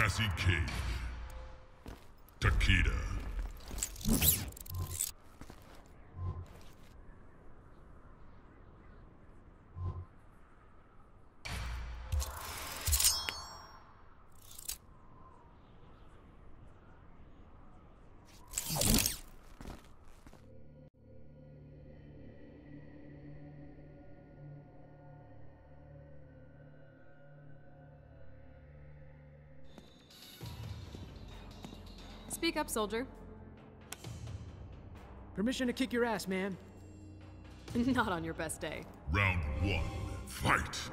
Cassie Cage. Takeda. Speak up, soldier. Permission to kick your ass, man. Not on your best day. Round one. Fight.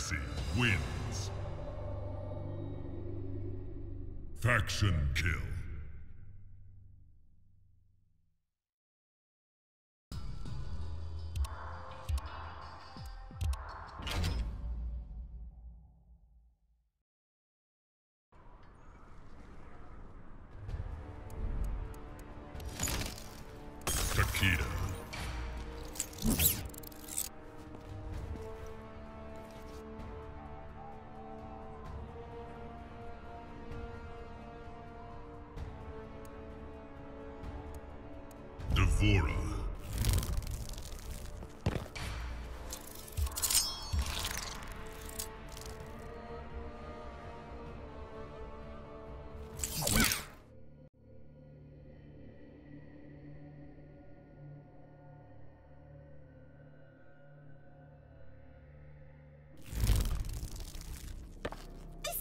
Cassie wins. Faction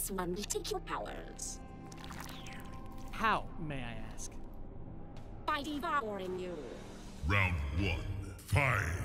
This one will take your powers How, may I ask? by devouring you. Round one. Fight.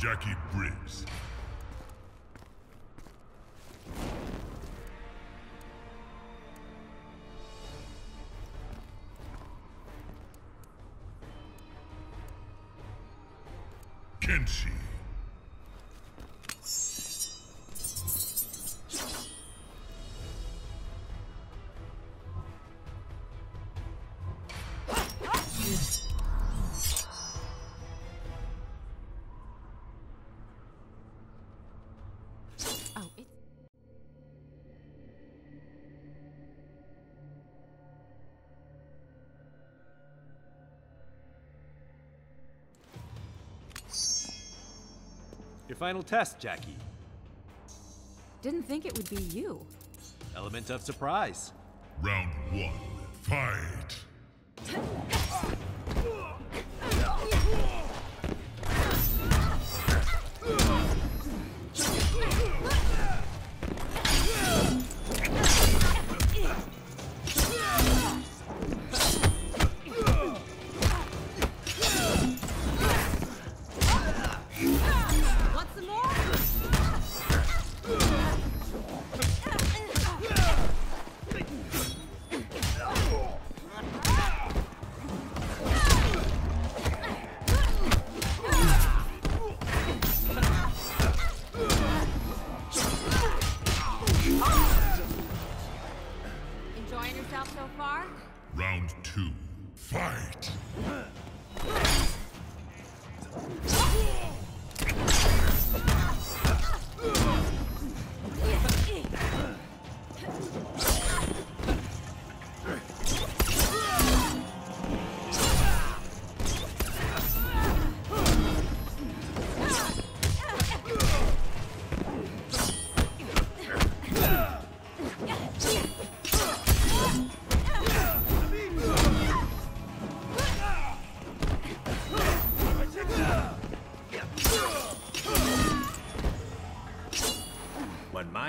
Jacqui Briggs. Final test, Jacqui. Didn't think it would be you. Element of surprise. Round one. Fight. Two. Fight.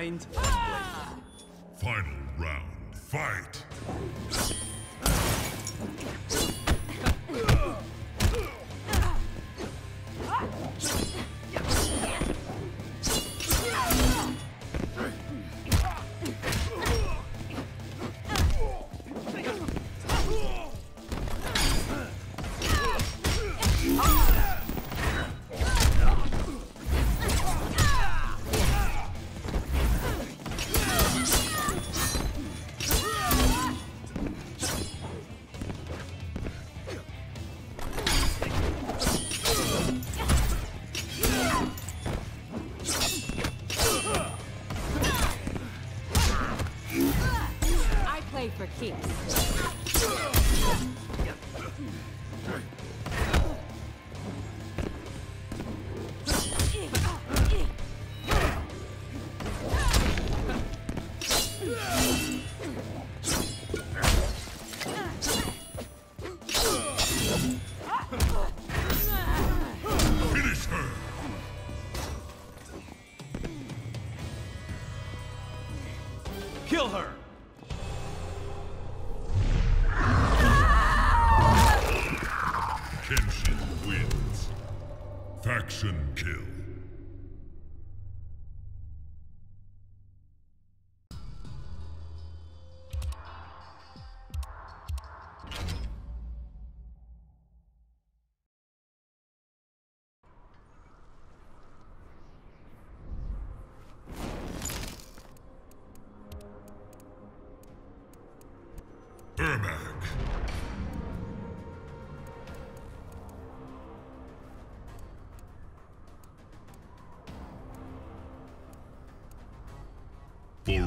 Mind,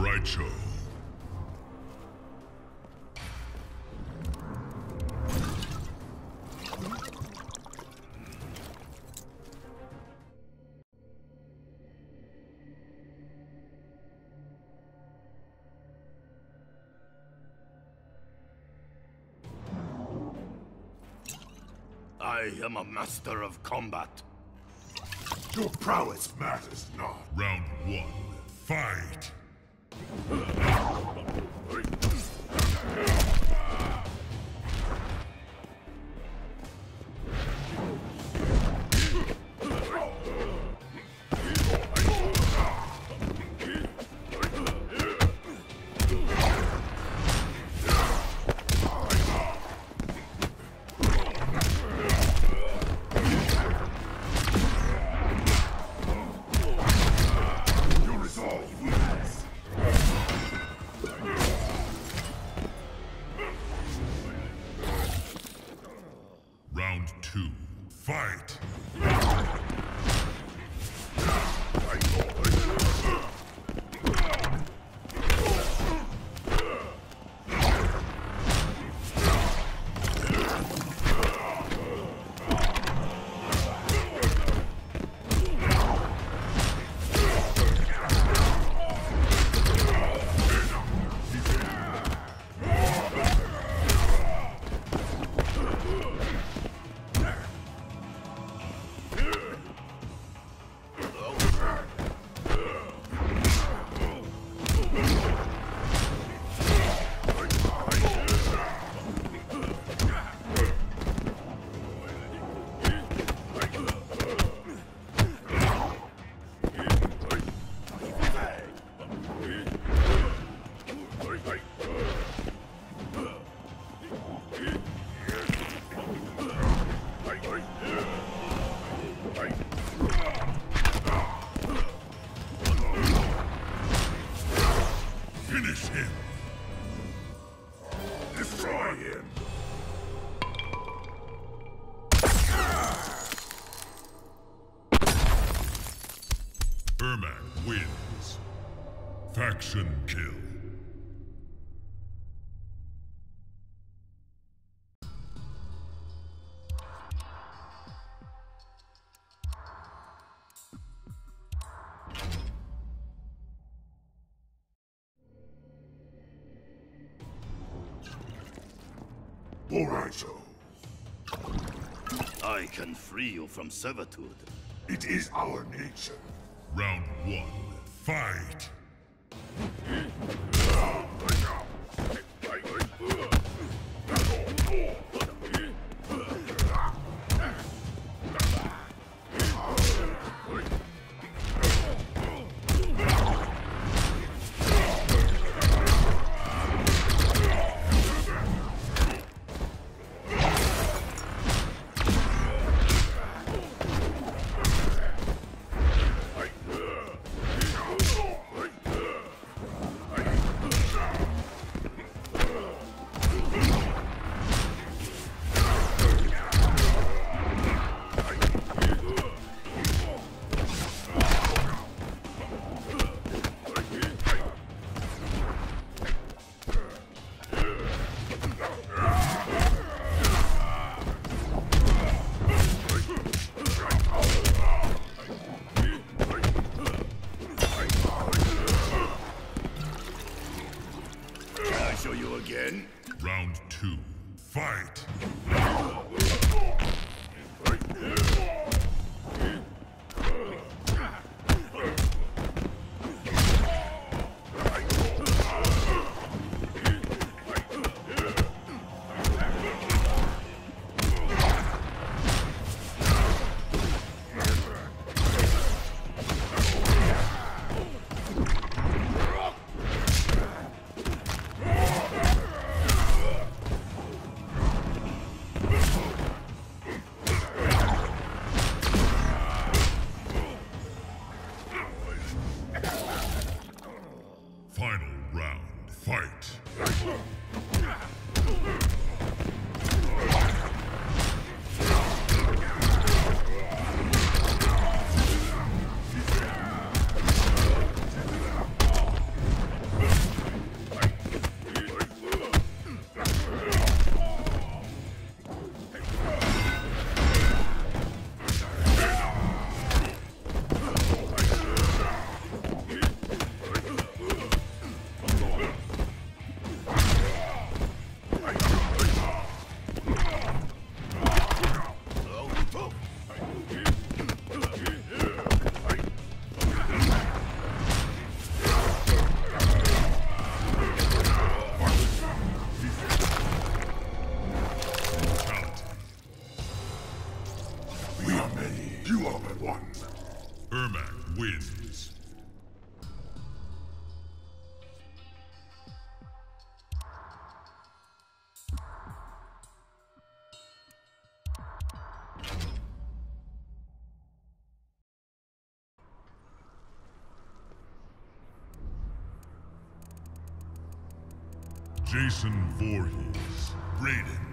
Raicho. I am a master of combat. Your prowess matters not. Round one, fight! Huh? Bo' Rai Cho. I can free you from servitude. It is our nature. Round one, fight! Jason Voorhees. Raiden.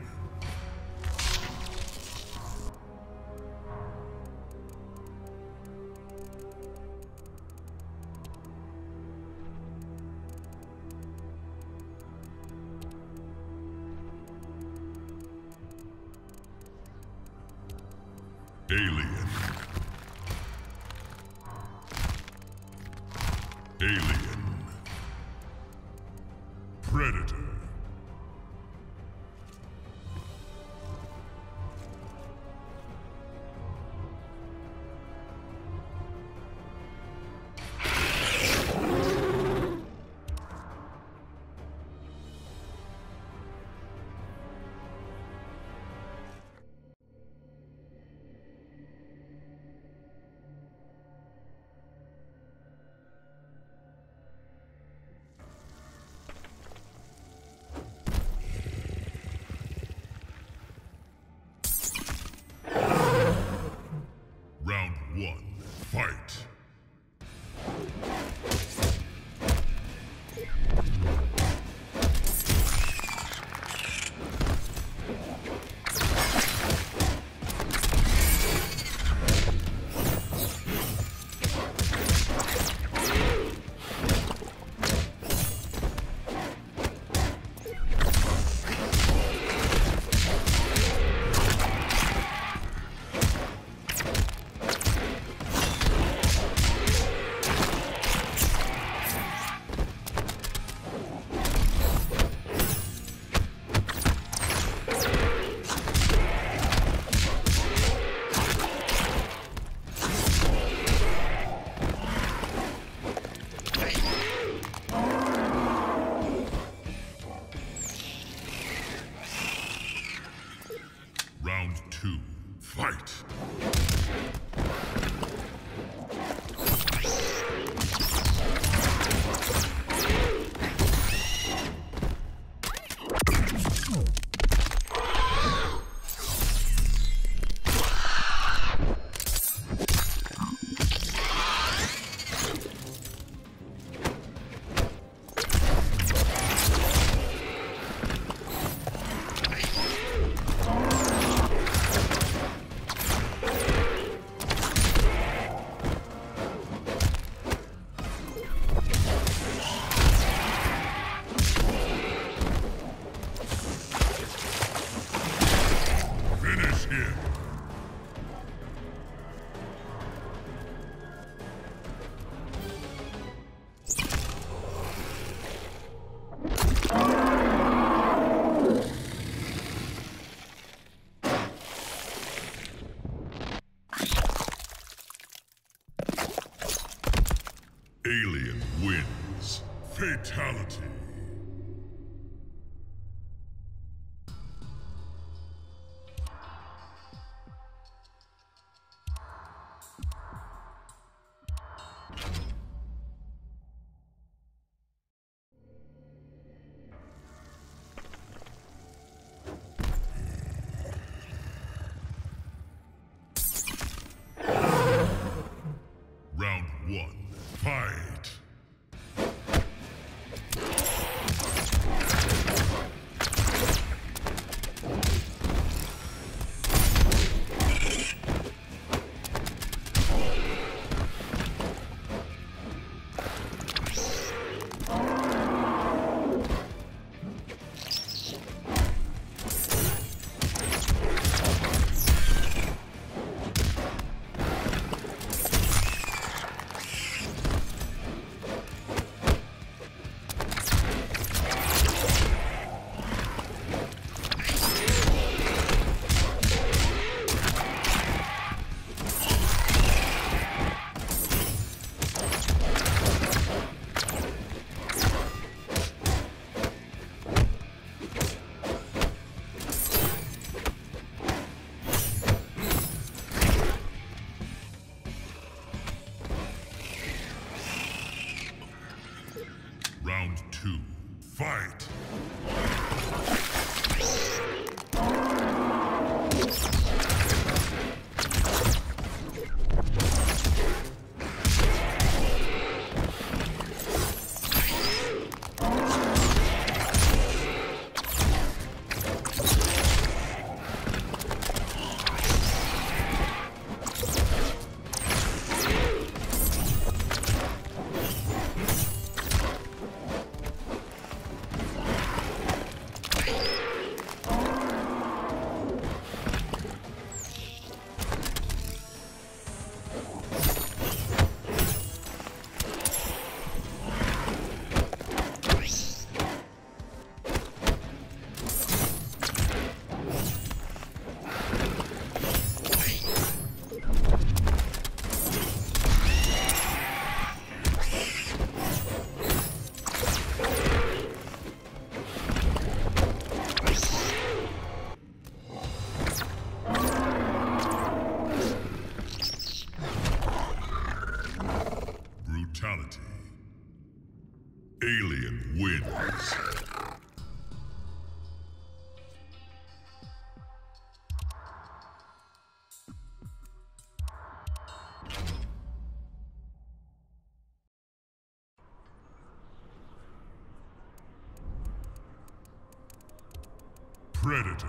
Predator,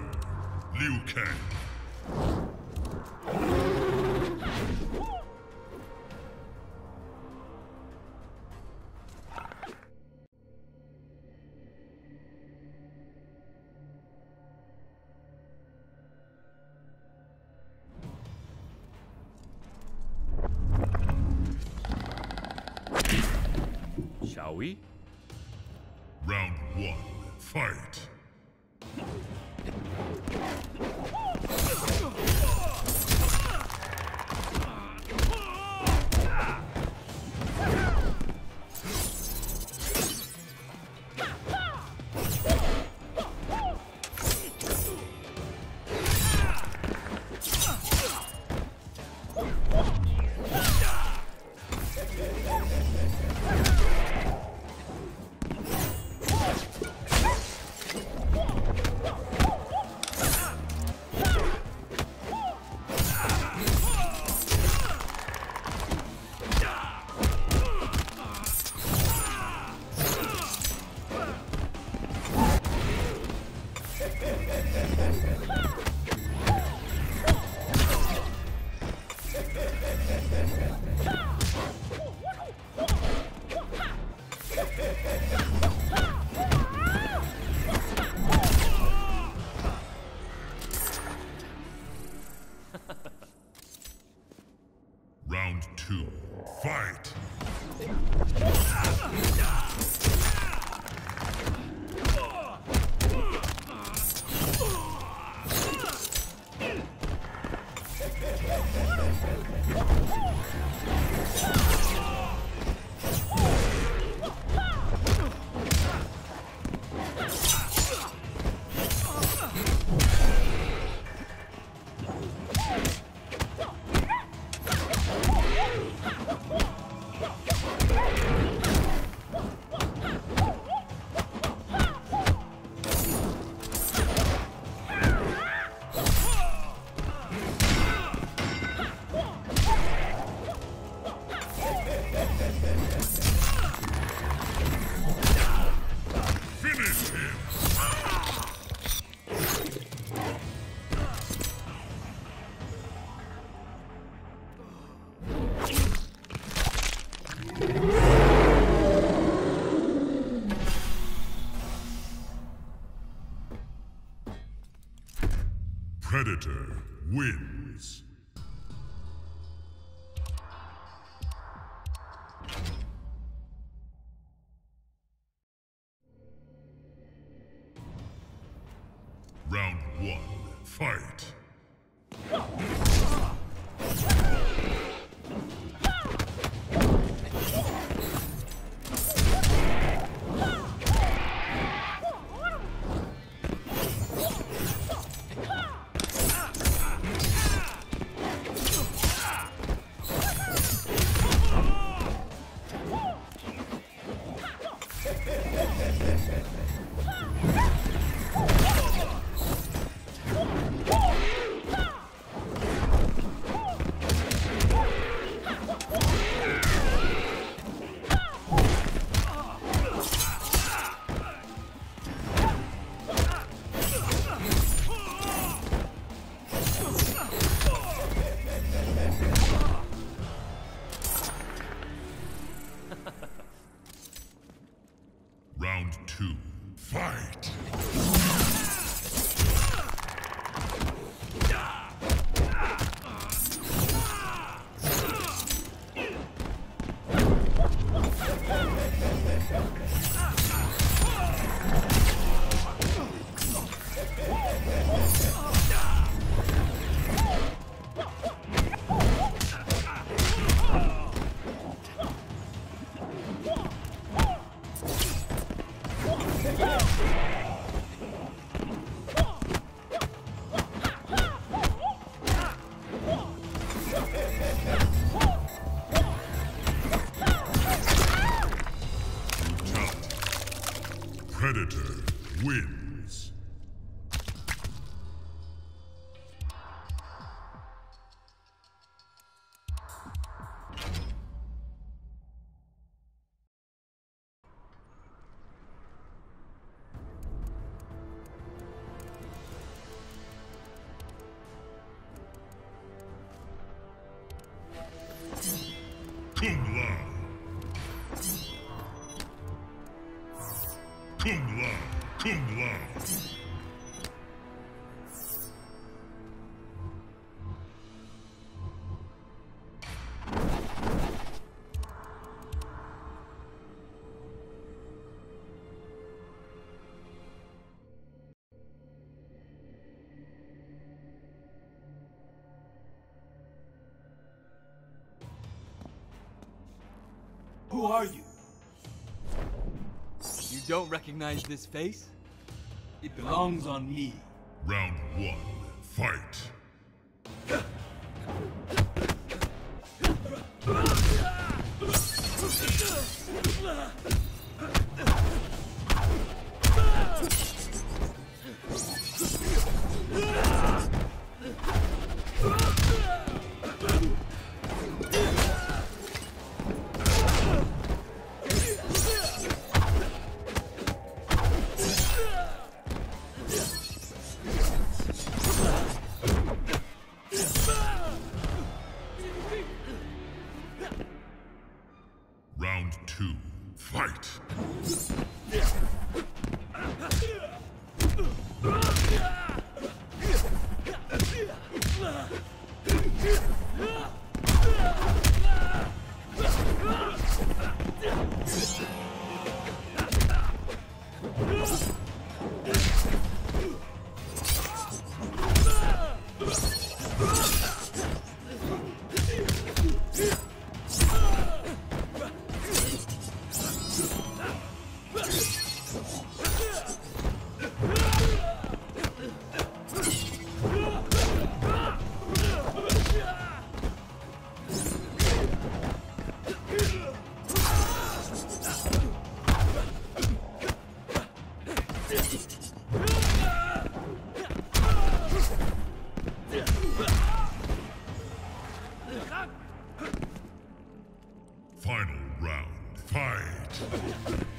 Liu Kang. Predator wins. don't recognize this face? It belongs on me. Round one, fight! Thank you.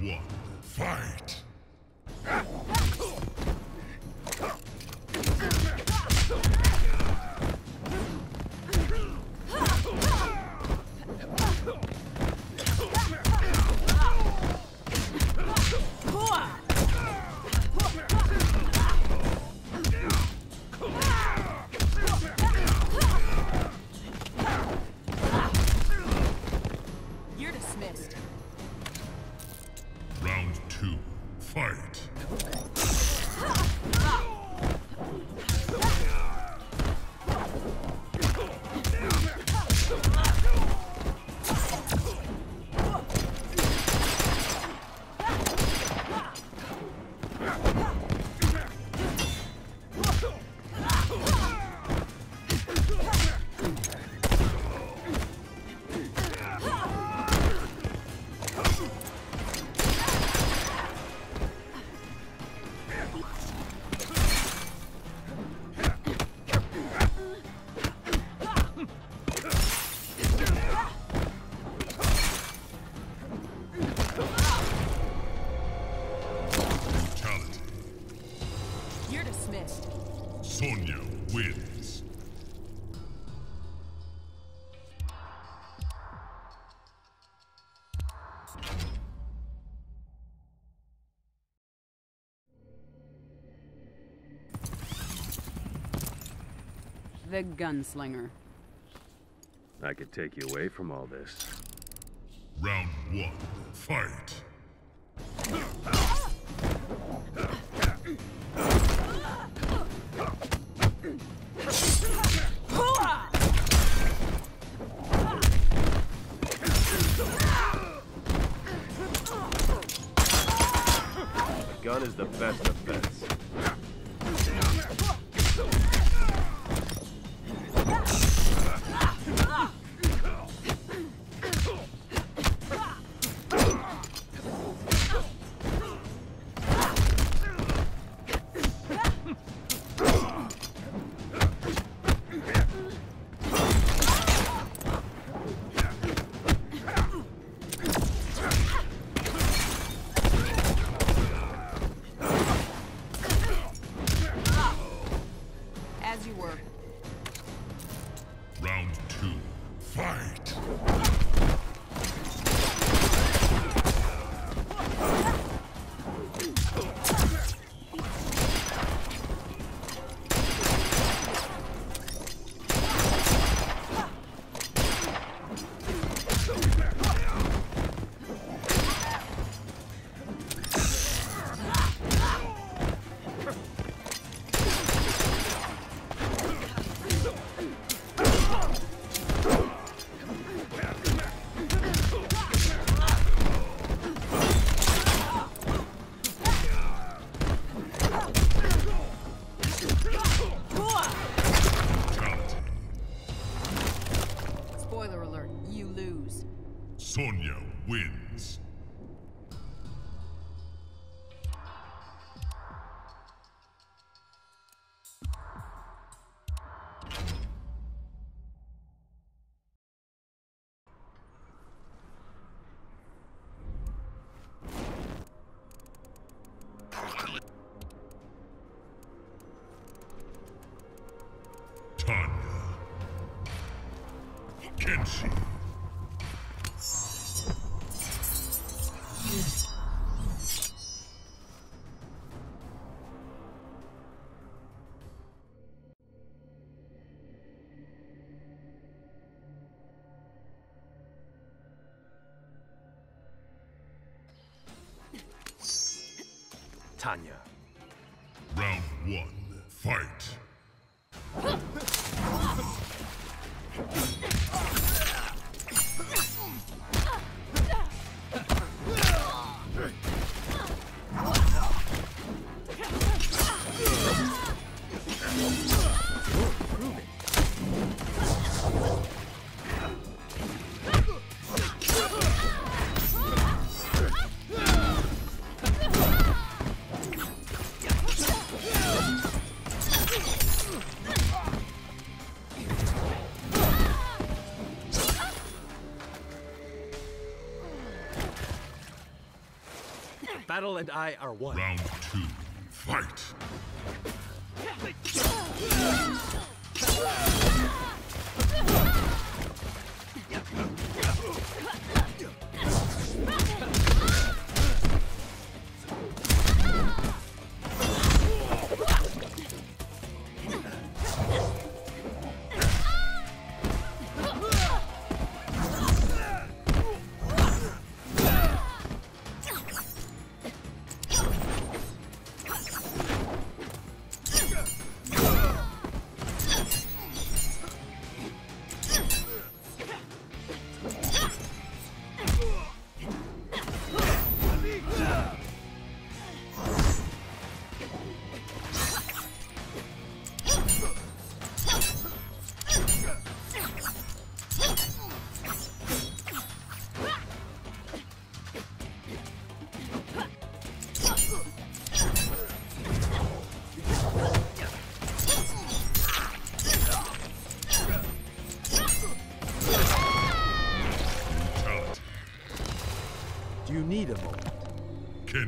one. The gunslinger. I could take you away from all this. Round one, fight. A gun is the best defense. Kenshi. Battle and I are one. Round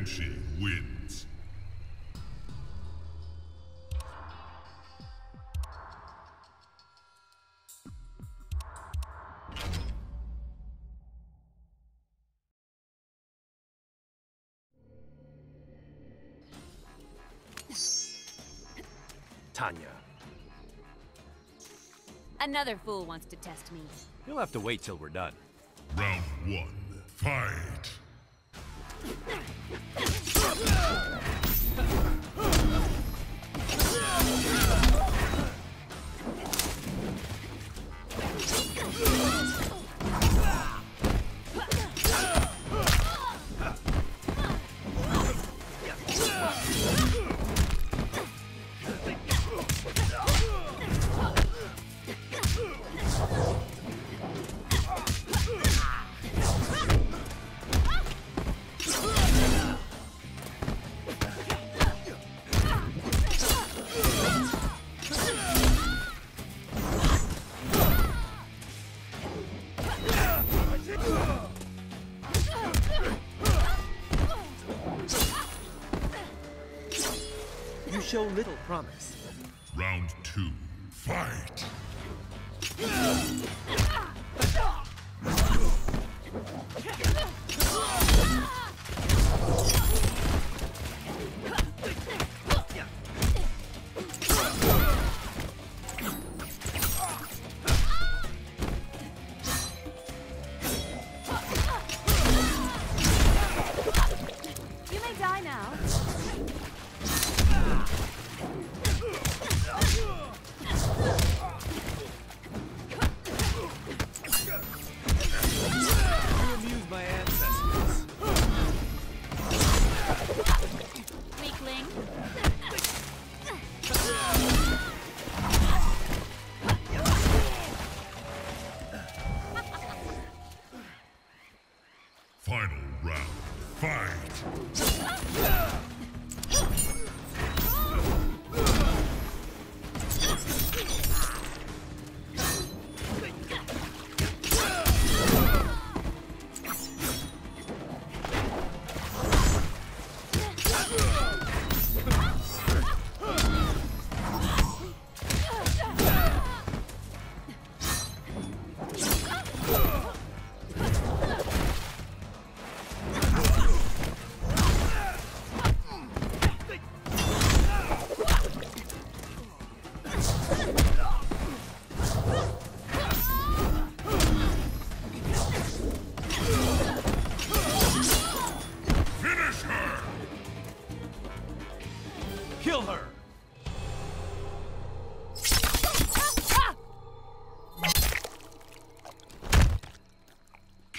Wins. Tanya. Another fool wants to test me. You'll have to wait till we're done. Round one, fight! Yeah. show little promise. Round two, fight!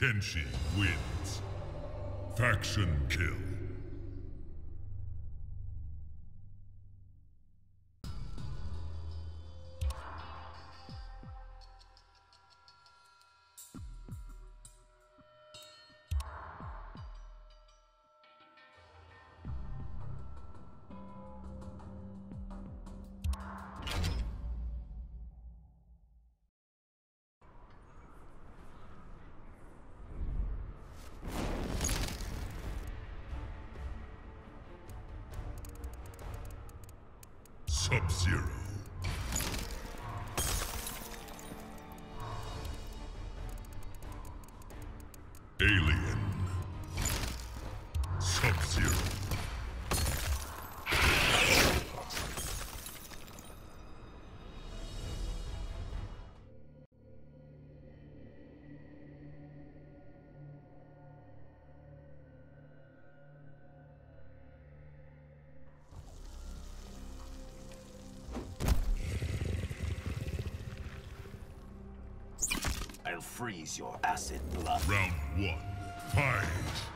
Kenshi wins. Faction kill. freeze your acid blood. Round one, fight!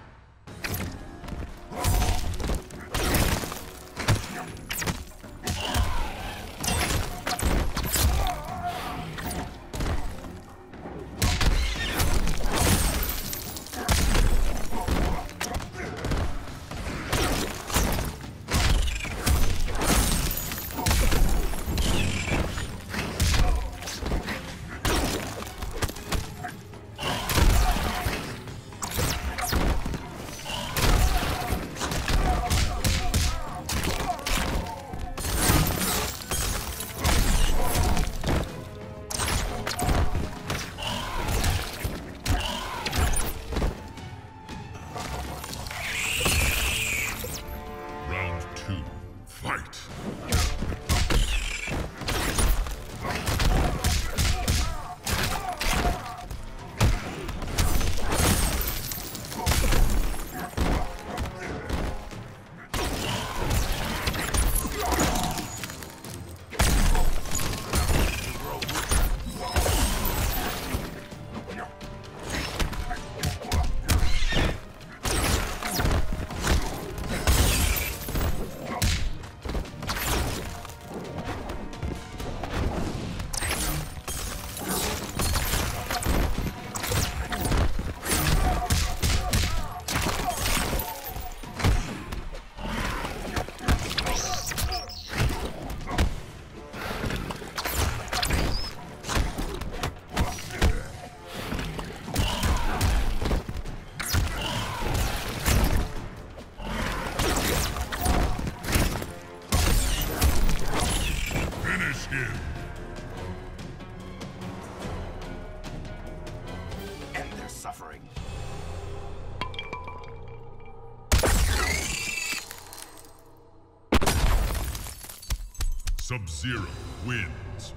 Sub-Zero wins.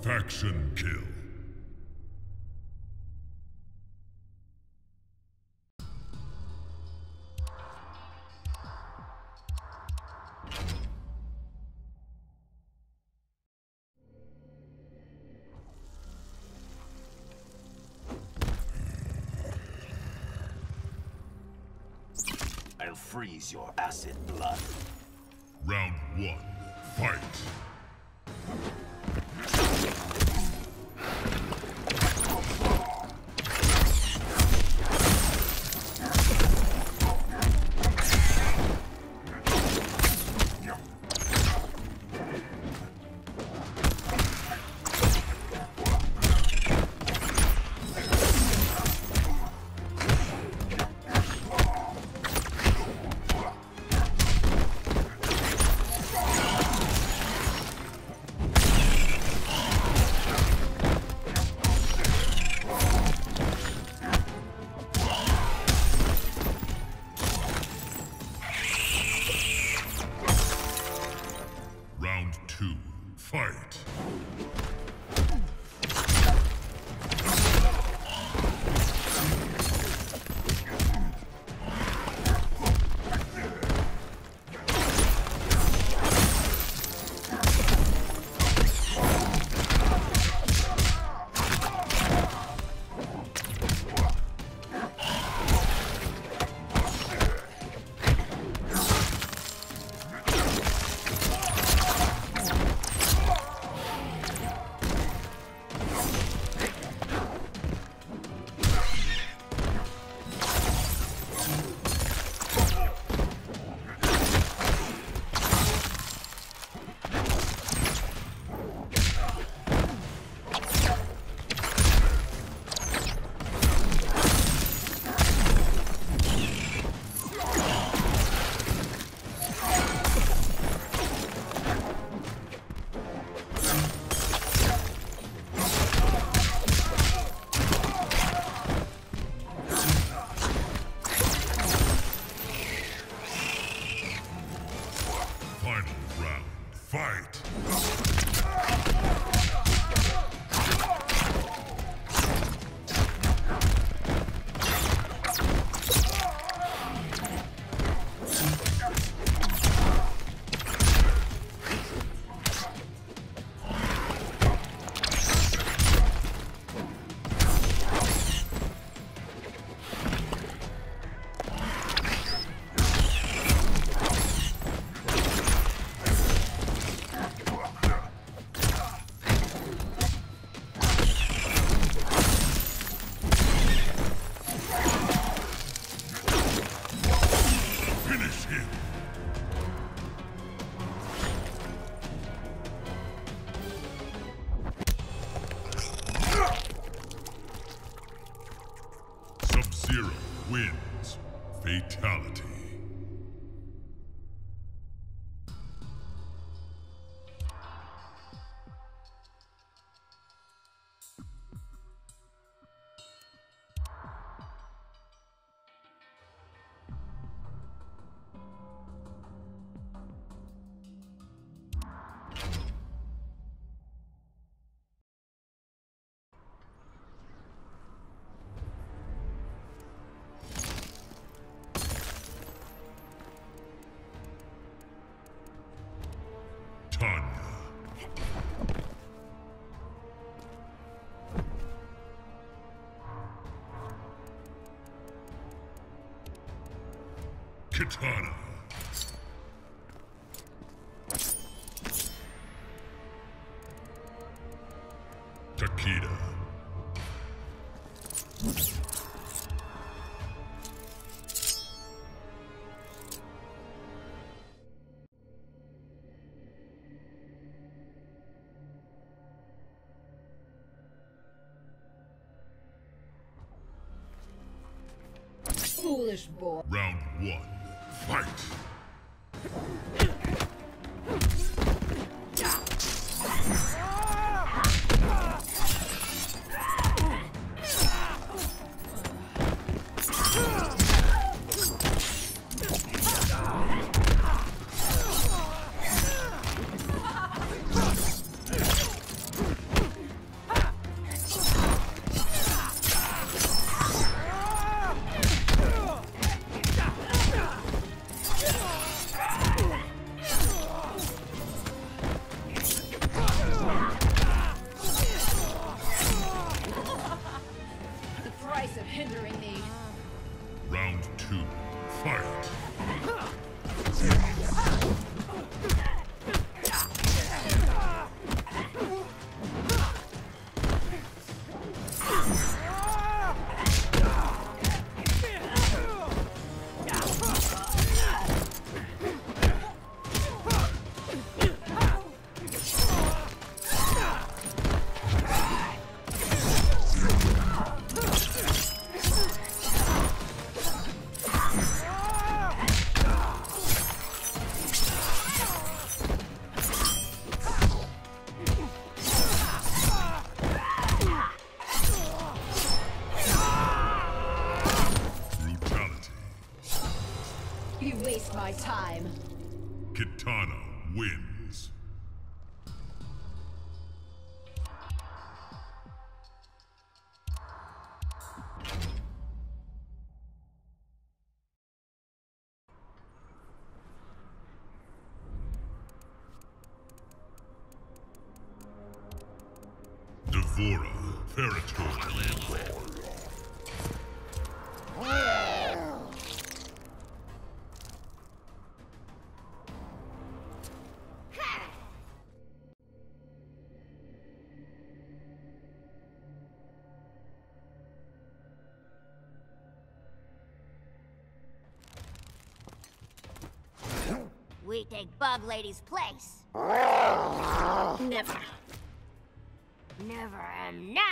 Faction kill. I'll freeze your acid blood. Round one, fight. Tanya. Boy. Round one, fight. We take Bug Lady's place. Never. Never and now!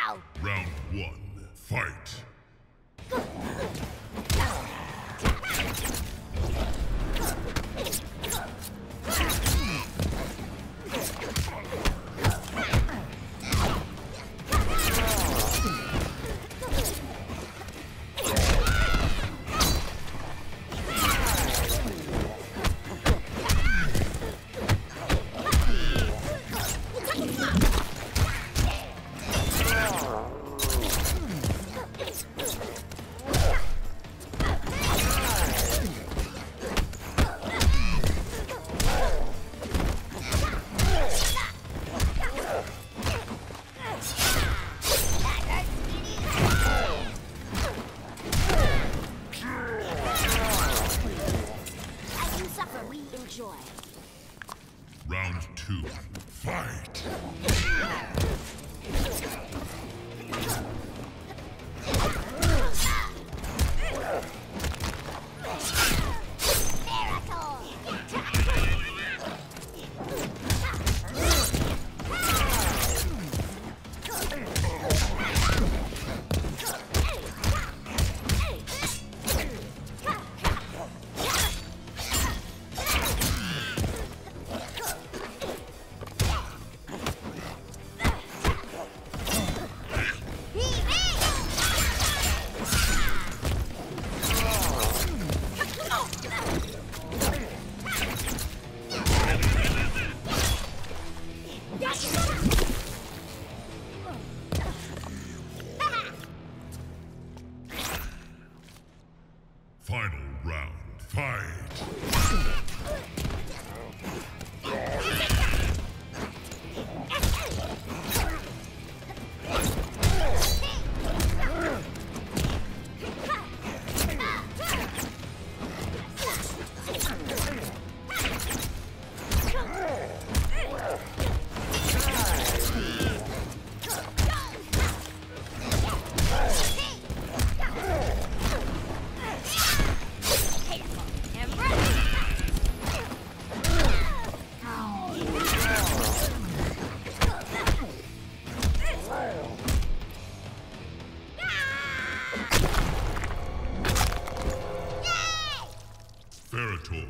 Ferra/Torr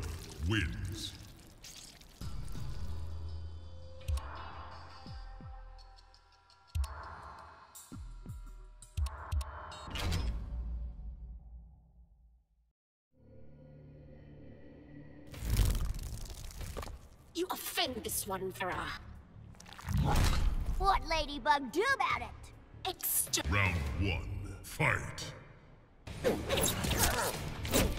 wins. You offend this one, Ferra. What Ladybug do about it? Extra. Round one, fight.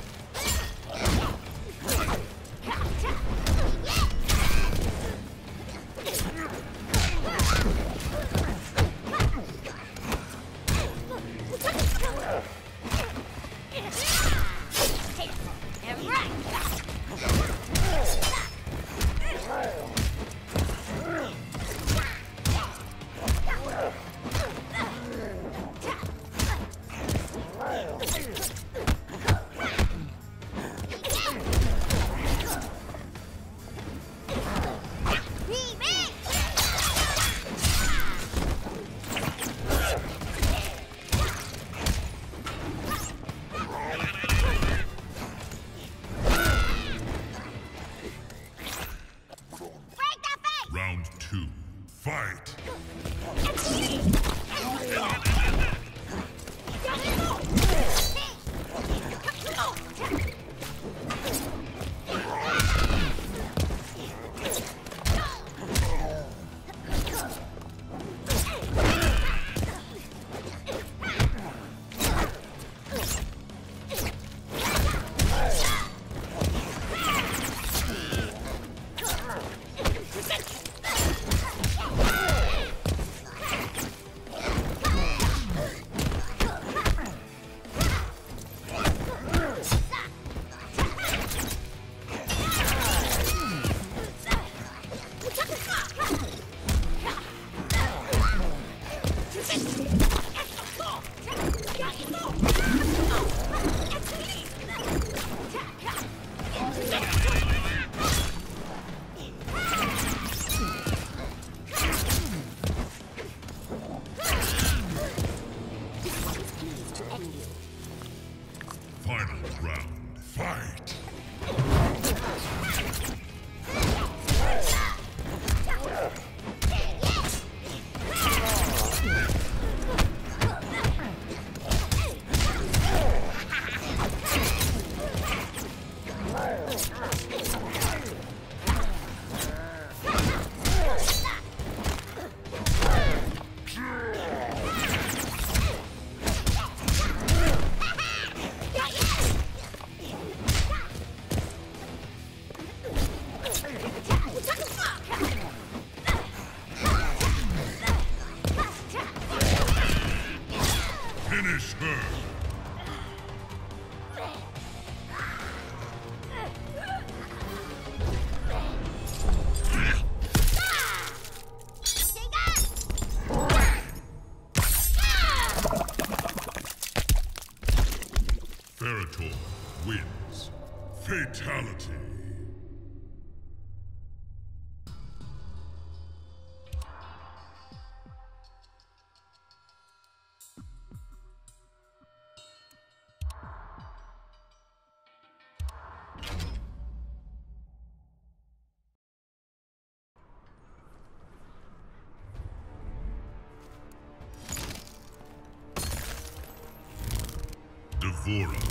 D'Vorah.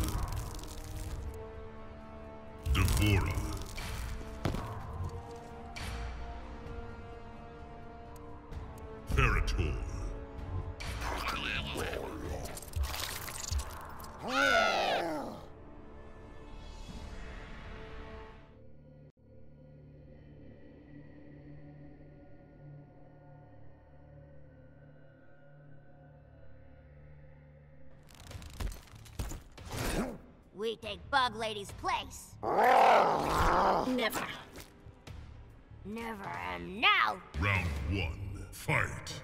We take Bug Lady's place. Never. Never and now. Round one. Fight.